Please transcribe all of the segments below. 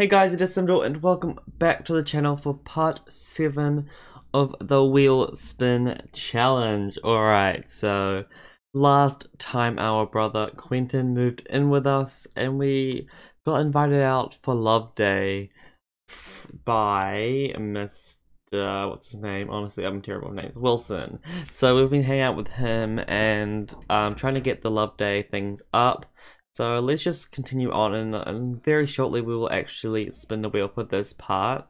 Hey guys, it is Simdle and welcome back to the channel for part 7 of the Wheel Spin Challenge. Alright, so last time our brother Quentin moved in with us and we got invited out for Love Day by Mr. what's his name? Honestly, I'm terrible with names. Wilson. So we've been hanging out with him and um, trying to get the Love Day things up. So let's just continue on and, and very shortly we will actually spin the wheel for this part.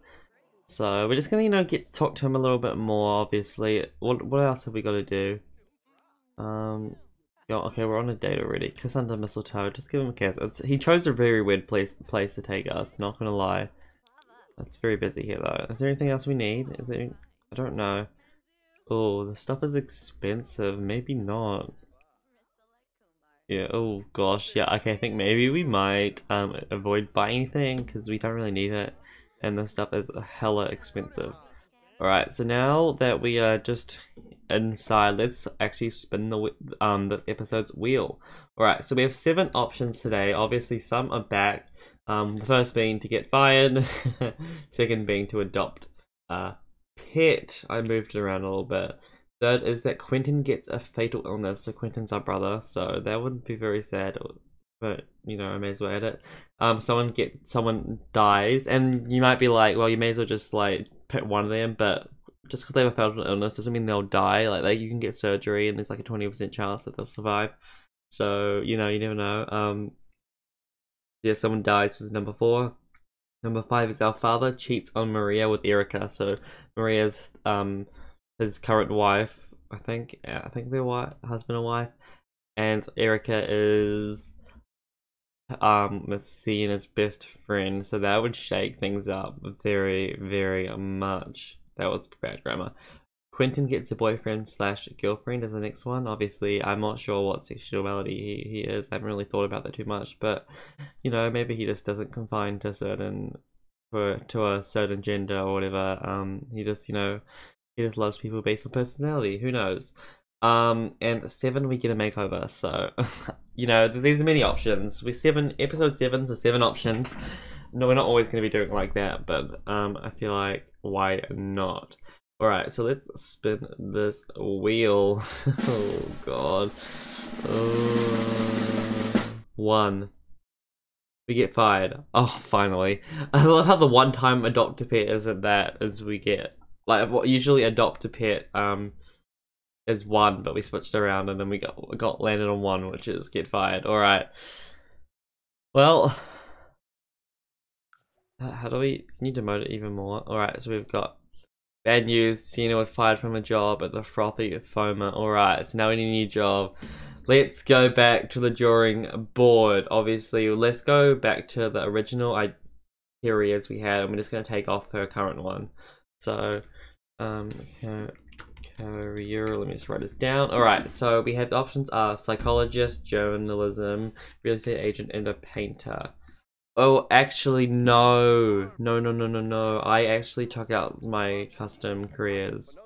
So we're just gonna, you know, get talk to him a little bit more, obviously. What what else have we got to do? Um, oh, okay, we're on a date already. Kiss under mistletoe. Just give him a kiss. It's, he chose a very weird place place to take us. Not gonna lie. It's very busy here though. Is there anything else we need? Is there? I don't know. Oh, the stuff is expensive. Maybe not. Yeah, oh gosh, yeah, okay, I think maybe we might um, avoid buying anything because we don't really need it and this stuff is hella expensive. Alright, so now that we are just inside, let's actually spin the um this episode's wheel. Alright, so we have seven options today. Obviously, some are back. Um, the first being to get fired, second being to adopt a pet. I moved it around a little bit. Third is that Quentin gets a fatal illness, so Quentin's our brother, so that would be very sad. But you know, I may as well add it. Um, someone get someone dies, and you might be like, well, you may as well just like pick one of them, but just because they have a fatal illness doesn't mean they'll die. Like, like you can get surgery, and there's like a twenty percent chance that they'll survive. So you know, you never know. Um, yeah, someone dies is number four. Number five is our father cheats on Maria with Erica. So Maria's um his current wife, I think. I think they're wife, husband and wife. And Erica is um seen as best friend, so that would shake things up very, very much. That was bad grammar. Quentin gets a boyfriend slash girlfriend as the next one. Obviously, I'm not sure what sexuality he, he is. I haven't really thought about that too much, but you know, maybe he just doesn't confine to certain for to a certain gender or whatever. Um, he just you know he just loves people based on personality. Who knows? Um, and seven, we get a makeover. So, you know, these are many options. We seven episode seven, so seven options. No, we're not always going to be doing like that, but um, I feel like why not? All right, so let's spin this wheel. oh God. Uh, one. We get fired. Oh, finally. I love how the one-time adopt a pet isn't that as we get like what usually adopt a pet um is one, but we switched around and then we got got landed on one, which is get fired. All right. Well, how do we need to demote it even more? All right, so we've got bad news. Sienna was fired from a job at the frothy Foma. All right, so now we need a new job. Let's go back to the drawing board. Obviously, let's go back to the original areas we had, and we're just going to take off her current one. So, um, career, let me just write this down. All right, so we have the options are psychologist, journalism, real estate agent, and a painter. Oh, actually, no. No, no, no, no, no. I actually took out my custom careers,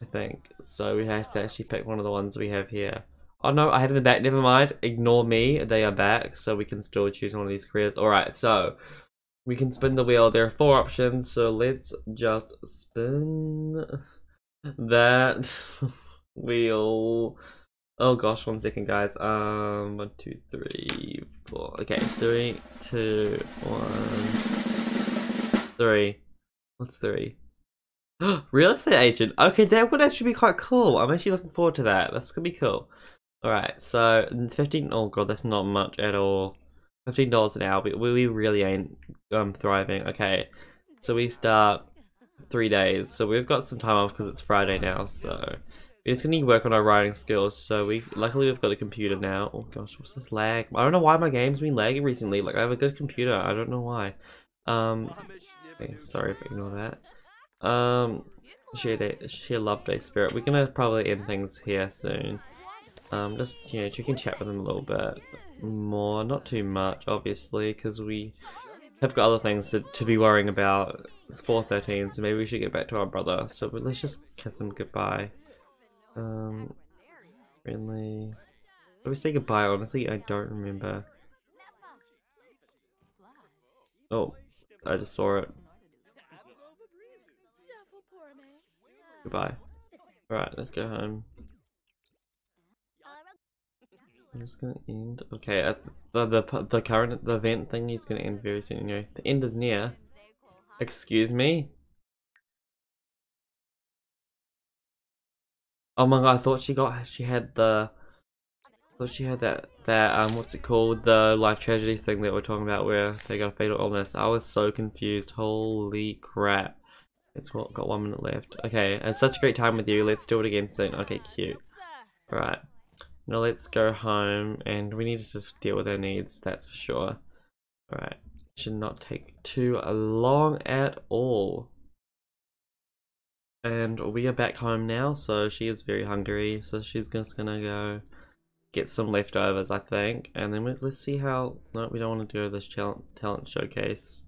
I think. So we have to actually pick one of the ones we have here. Oh no, I have them back. Never mind. Ignore me. They are back, so we can still choose one of these careers. Alright, so we can spin the wheel. There are four options, so let's just spin that wheel. Oh gosh, one second, guys. Um, one, two, three, four. Okay, three, two, one, three. What's three? Real estate agent. Okay, that would actually be quite cool. I'm actually looking forward to that. That's gonna be cool. All right, so 15. Oh god, that's not much at all. Fifteen dollars an hour. We we really ain't um thriving. Okay, so we start three days. So we've got some time off because it's Friday now. So we're just gonna need to work on our writing skills. So we luckily we've got a computer now. Oh gosh, what's this lag? I don't know why my game's been lagging recently. Like I have a good computer. I don't know why. Um, okay, sorry if I ignore that. Um, sheer day, sheer love day spirit. We're gonna probably end things here soon. Um, just you know, you can chat with them a little bit more, not too much, obviously, because we have got other things to, to be worrying about. It's 4.13, so maybe we should get back to our brother. So let's just kiss him goodbye. Um, friendly. Let me say goodbye, honestly, I don't remember. Oh, I just saw it. Goodbye. Alright, let's go home. I'm just gonna end. Okay, uh, the, the the current the event thing is gonna end very soon. Anyway, the end is near. Excuse me. Oh my god! I thought she got she had the. I thought she had that that um what's it called the life tragedy thing that we're talking about where they got a fatal illness. I was so confused. Holy crap! It's got got one minute left. Okay, it's such a great time with you. Let's do it again soon. Okay, cute. All right. Now let's go home and we need to just deal with our needs, that's for sure. Alright, should not take too long at all. And we are back home now, so she is very hungry, so she's just gonna go get some leftovers, I think. And then we, let's see how... No, we don't want to do this talent showcase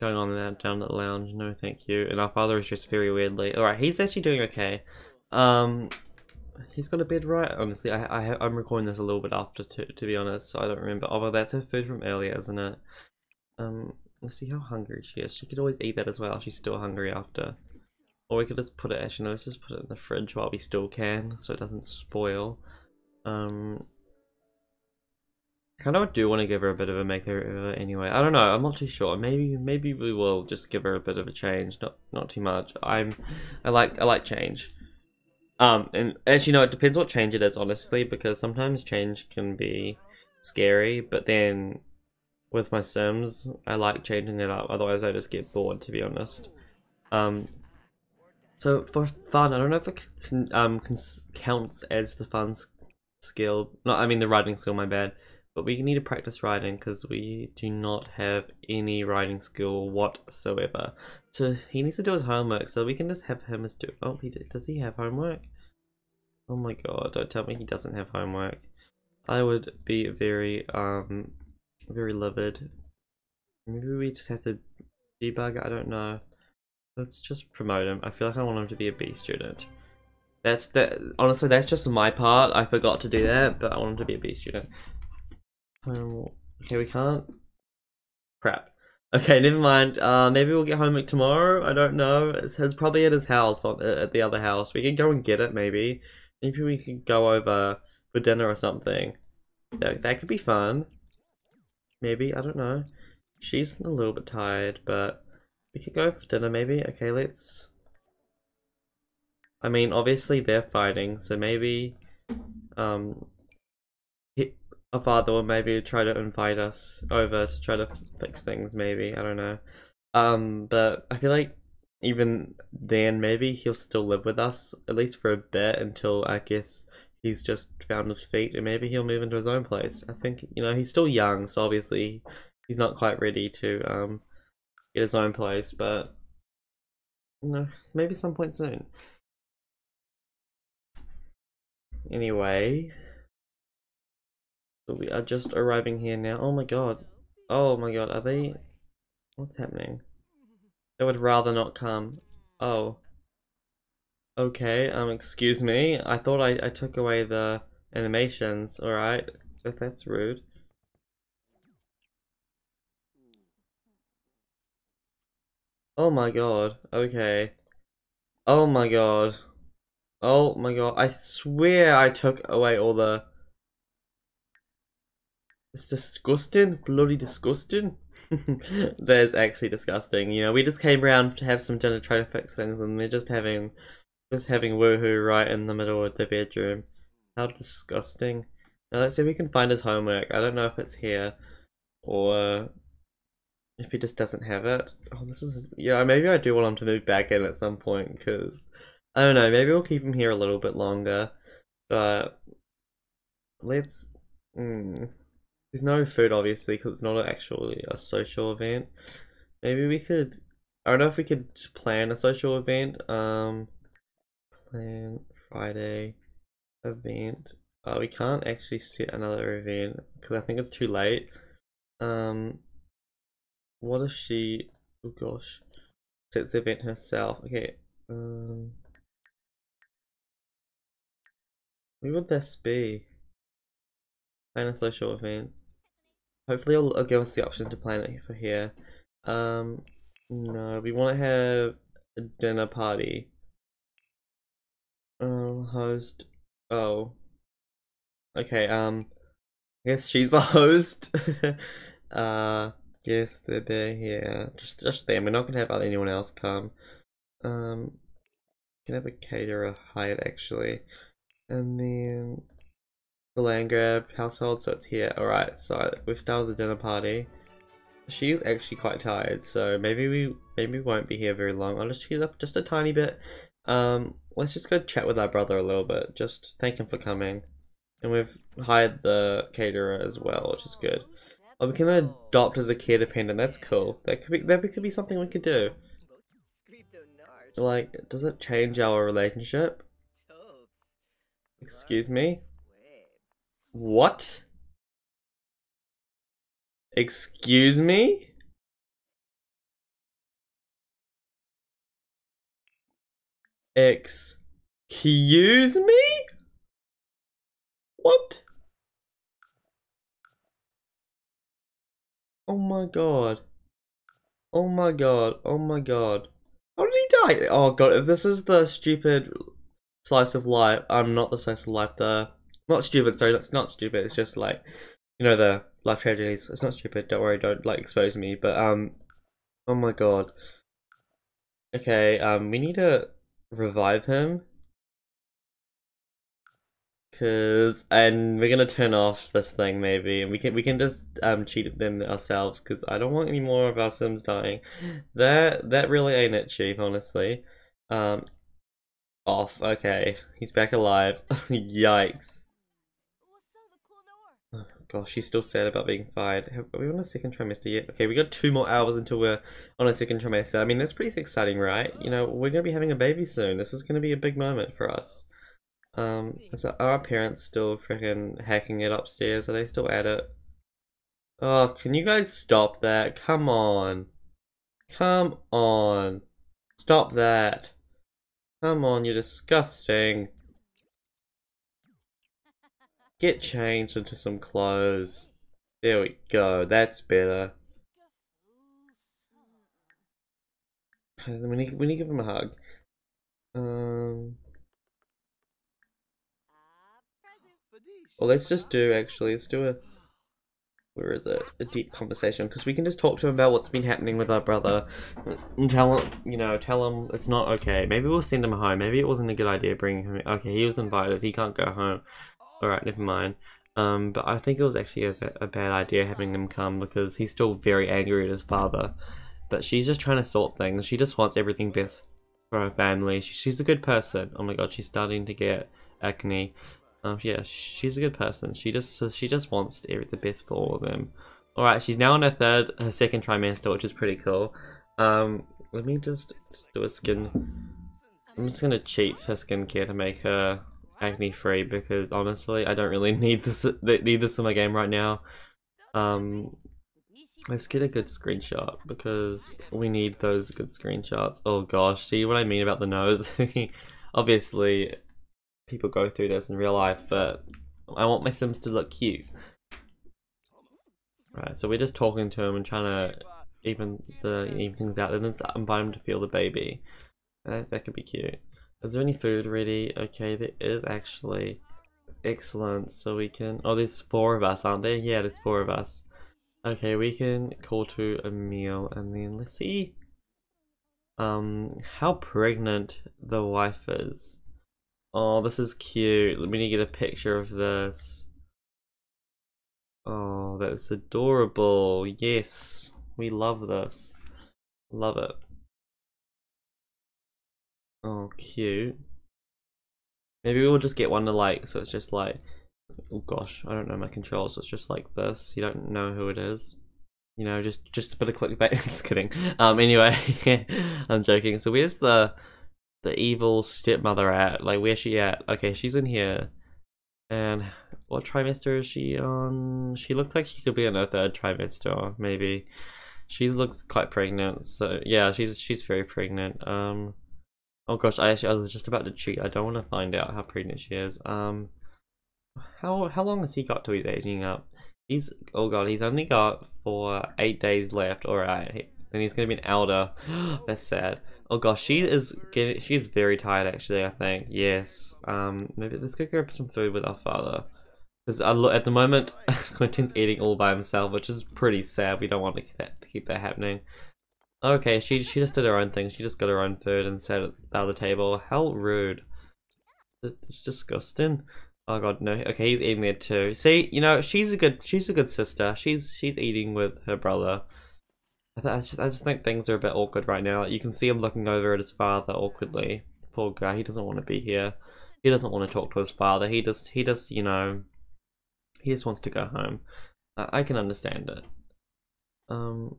going on that down at the lounge. No, thank you. And our father is just very weirdly... Alright, he's actually doing okay. Um, he's got a bed right. Honestly, I, I I'm recording this a little bit after to to be honest, so I don't remember. Well, that's her food from earlier, isn't it? Um, let's see how hungry she is. She could always eat that as well. She's still hungry after. Or we could just put it. Actually, no, let's just put it in the fridge while we still can, so it doesn't spoil. Um, kind of do want to give her a bit of a makeover anyway. I don't know. I'm not too sure. Maybe maybe we will just give her a bit of a change. Not not too much. I'm I like I like change. Um, and as you know, it depends what change it is, honestly, because sometimes change can be scary, but then with my Sims, I like changing it up, otherwise I just get bored, to be honest. Um, so for fun, I don't know if it can, um, can counts as the fun skill, no, I mean the writing skill, my bad, but we need to practice writing because we do not have any writing skill whatsoever. So he needs to do his homework, so we can just have him as do. Oh, he does he have homework? Oh my god! Don't tell me he doesn't have homework. I would be very um very livid. Maybe we just have to debug. I don't know. Let's just promote him. I feel like I want him to be a B student. That's that. Honestly, that's just my part. I forgot to do that, but I want him to be a B student. Okay, we can't. Crap. Okay, never mind. Uh, maybe we'll get homework tomorrow. I don't know. It's, it's probably at his house, on, at the other house. We can go and get it, maybe. Maybe we can go over for dinner or something. That, that could be fun. Maybe, I don't know. She's a little bit tired, but we could go for dinner maybe. Okay, let's... I mean, obviously they're fighting, so maybe... Um, a father will maybe try to invite us over to try to fix things maybe. I don't know. Um but i feel like even then maybe he'll still live with us at least for a bit until i guess he's just found his feet and maybe he'll move into his own place. I think you know he's still young so obviously he's not quite ready to um get his own place but know maybe some point soon anyway so we are just arriving here now. Oh my god. Oh my god, are they... What's happening? They would rather not come. Oh. Okay, um, excuse me. I thought I, I took away the animations, alright. That's rude. Oh my god, okay. Oh my god. Oh my god, I swear I took away all the it's disgusting. Bloody disgusting. that is actually disgusting. You know, we just came around to have some dinner, try to fix things, and they're just having, just having woohoo right in the middle of the bedroom. How disgusting. Now let's see if we can find his homework. I don't know if it's here, or if he just doesn't have it. Oh, this is, yeah, maybe I do want him to move back in at some point, because, I don't know, maybe we'll keep him here a little bit longer, but let's, hmm. There's no food, obviously, because it's not actually a social event. Maybe we could... I don't know if we could plan a social event. Um, plan Friday event. Uh, we can't actually set another event because I think it's too late. Um, what if she, oh gosh, sets the event herself? Okay, um, would this be? Plan a social event. Hopefully it'll, it'll give us the option to plan it for here. Um, no, we want to have a dinner party. Um, host. Oh. Okay, um, I guess she's the host. uh, yes, they're, they're here. Just, just them. We're not gonna have anyone else come. Um, can have a caterer hired actually. And then the Landgraab household, so it's here. Alright, so we've started the dinner party. She's actually quite tired, so maybe we maybe we won't be here very long. I'll just cheat up just a tiny bit. Um, let's just go chat with our brother a little bit. Just thank him for coming. And we've hired the caterer as well, which is good. We can adopt as a care dependent. That's cool. That could be that could be something we could do. Like, does it change our relationship? Excuse me? What? Excuse me? Excuse me? What? Oh my god. Oh my god. Oh my god. How did he die? Oh god, if this is the stupid slice of life, I'm um, not the slice of life, the not stupid, sorry, that's not stupid, it's just like you know the life tragedies. It's not stupid, don't worry, don't like expose me, but um oh my god. Okay, um we need to revive him. Cause and we're gonna turn off this thing maybe, and we can we can just um cheat them ourselves. Cause I don't want any more of our Sims dying. That that really ain't it, Chief. Honestly, um, off. Okay, he's back alive. Yikes. Oh, gosh, she's still sad about being fired. Are we on a second trimester yet? Okay, we got two more hours until we're on a second trimester. I mean, that's pretty exciting, right? You know, we're going to be having a baby soon. This is going to be a big moment for us. Um, so are our parents still freaking hacking it upstairs? Are they still at it? Oh, can you guys stop that? Come on. Come on. Stop that. Come on, you're disgusting. Get changed into some clothes. There we go, that's better. We need, we need to give him a hug. Um... Well, let's just do, actually, let's do a... Where is it? A deep conversation, because we can just talk to him about what's been happening with our brother. And tell him, you know, tell him it's not okay. Maybe we'll send him home. Maybe it wasn't a good idea bringing him... Okay, he was invited. He can't go home. Alright, never mind. Um, but I think it was actually a, a bad idea having him come because he's still very angry at his father. But she's just trying to sort things. She just wants everything best for her family. She, she's a good person. Oh my god, she's starting to get acne. Um, yeah, she's a good person. She just she just wants the best for all of them. All right, she's now on her third, her second trimester, which is pretty cool. Um, let me just do a skin. I'm just gonna cheat her skincare to make her acne free because honestly I don't really need this need this in my game right now. Um let's get a good screenshot because we need those good screenshots. Oh gosh, see what I mean about the nose? Obviously people go through this in real life, but I want my Sims to look cute. Right, so we're just talking to him and trying to even the even things out and then invite him to feel the baby. That, that could be cute. Is there any food ready? Okay, there is actually. Excellent. So we can. Oh, there's four of us, aren't there? Yeah, there's four of us. Okay, we can call to a meal and then let's see um how pregnant the wife is. Oh, this is cute. Let me get a picture of this. Oh, that's adorable. Yes, we love this. Love it. Oh, cute. Maybe we'll just get one to like, so it's just like, oh gosh, I don't know my controls, so it's just like this. You don't know who it is. You know, just just a bit of clickbait. just kidding. Um, anyway, I'm joking. So where's the the evil stepmother at? Like, where's she at? Okay, she's in here. And what trimester is she on? She looks like she could be in her third trimester, maybe. she looks quite pregnant. So yeah, she's she's very pregnant. Um, oh gosh, I actually I was just about to cheat. I don't want to find out how pregnant she is. Um, how how long has he got to his aging up? He's oh god, he's only got for eight days left. All right, and he's gonna be an elder. That's sad. Oh gosh, she is getting. She is very tired actually. I think yes. Um, maybe let's go grab some food with our father. Because look at the moment, Quentin's eating all by himself, which is pretty sad. We don't want to keep that, keep that happening. Okay, she she just did her own thing. She just got her own food and sat at the other table. How rude. It's disgusting. Oh god, no. Okay, he's eating there too. See, you know, she's a good she's a good sister. She's she's eating with her brother. I, just I just think things are a bit awkward right now. You can see him looking over at his father awkwardly. Poor guy, he doesn't want to be here. He doesn't want to talk to his father. He just he just, you know, he just wants to go home. I can understand it. Um,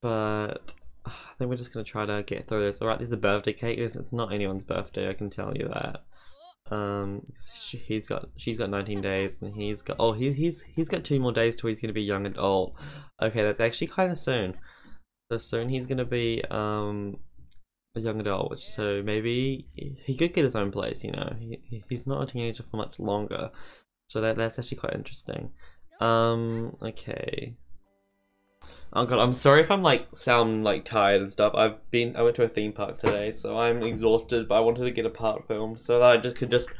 but I think we're just gonna try to get through this. Alright, there's a birthday cake. It's, it's not anyone's birthday, I can tell you that. Um, he's got, she's got 19 days, and he's got, oh, he, he's, he's got two more days till he's gonna be young adult. Okay, that's actually kind of soon. So soon he's gonna be, um, a young adult, which, so maybe he could get his own place, you know. He, he's not a teenager for much longer. So that that's actually quite interesting. Um, okay. Oh god, I'm sorry if I'm like sound like tired and stuff. I've been I went to a theme park today, so I'm exhausted. But I wanted to get a part film so that I just could just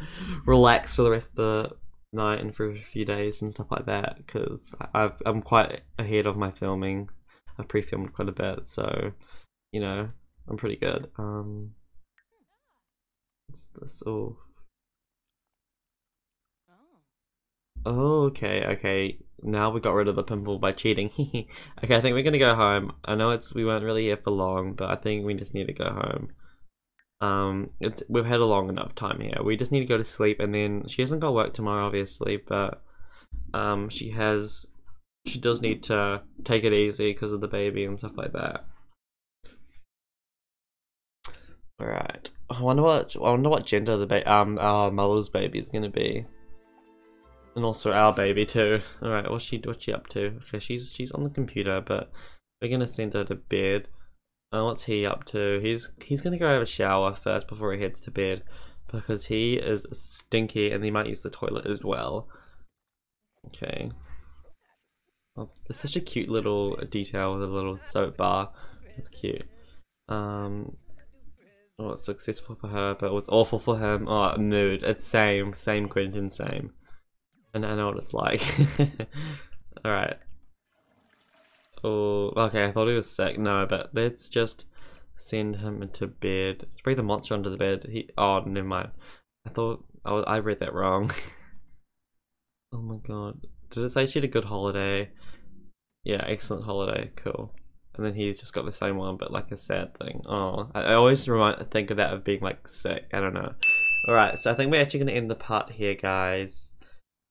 relax for the rest of the night and for a few days and stuff like that. Because I've I'm quite ahead of my filming. I've pre-filmed quite a bit, so you know I'm pretty good. Um, this? Oh, Oh, okay, okay. Now we got rid of the pimple by cheating. okay, I think we're gonna go home. I know it's we weren't really here for long, but I think we just need to go home. Um, it's we've had a long enough time here. We just need to go to sleep, and then she hasn't got work tomorrow, obviously, but um, she has. She does need to take it easy because of the baby and stuff like that. All right. I wonder what I wonder what gender the ba um our mother's baby is gonna be. And also our baby too. Alright, what's she what's she up to? Okay, she's she's on the computer, but we're gonna send her to bed. Uh, what's he up to? He's he's gonna go have a shower first before he heads to bed. Because he is stinky and he might use the toilet as well. Okay. Oh, there's such a cute little detail with a little soap bar. That's cute. Um, oh, it's successful for her, but it was awful for him. Oh, mood. It's same, same Quentin, same. And I know what it's like. Alright. Oh, okay, I thought he was sick. No, but let's just send him into bed. Bring the monster under the bed. He, oh, never mind. I thought, I, was, I read that wrong. oh my god. Did it say she had a good holiday? Yeah, excellent holiday. Cool. And then he's just got the same one, but like a sad thing. Oh, I, I always remind, think of that of being like sick. I don't know. Alright, so I think we're actually going to end the part here, guys.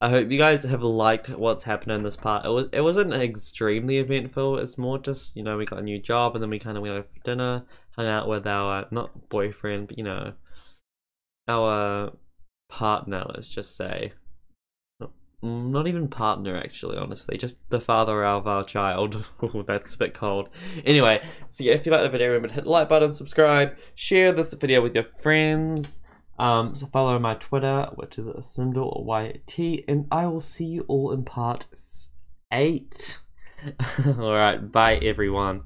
I hope you guys have liked what's happened in this part. It was it wasn't extremely eventful. It's more just you know we got a new job and then we kind of went out for dinner, hung out with our not boyfriend, but you know our partner. Let's just say not even partner actually honestly just the father of our child that's a bit cold anyway so yeah if you like the video remember to hit the like button subscribe share this video with your friends um, so follow my Twitter, which is SimdleYT, and I will see you all in part 8. Alright, bye everyone.